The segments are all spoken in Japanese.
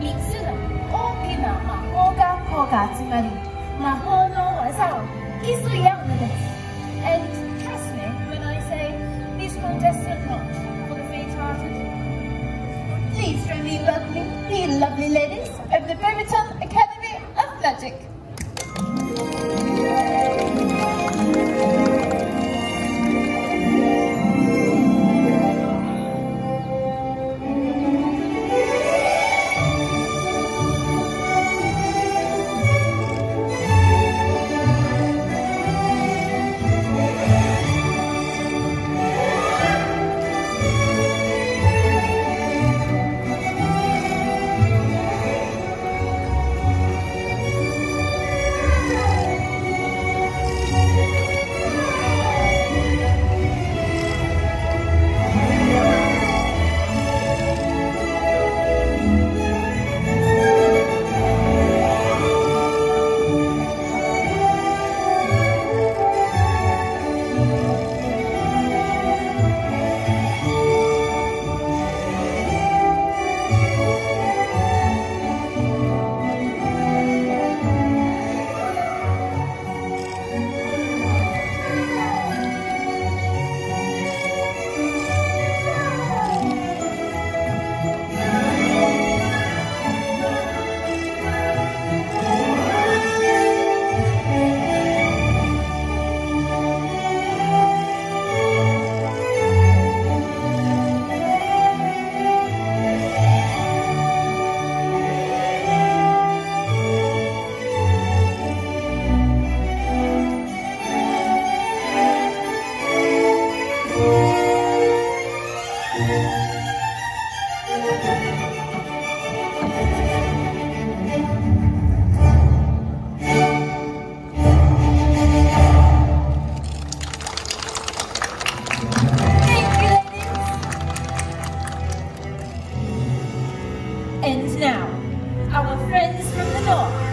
3つの大きな魔法学校が集まり魔法の技を競い合うのです And trust me when I say these contests are not for the faint-hearted Please join me in welcoming the lovely ladies of the Brereton Academy of Magic 「 friends from the north.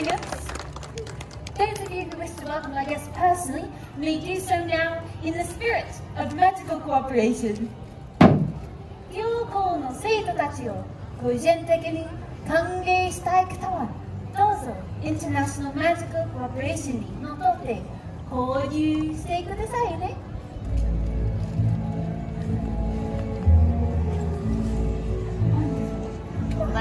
minutes. Those of you who wish to welcome our guests personally may do so now in the spirit of vertical cooperation. 両校の生徒たちを偶然的に歓迎したい方はどうぞインターナショナルマジックコーポレーションにのとって交流してくださいね。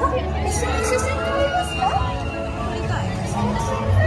一緒に写真撮りますか撮りたい。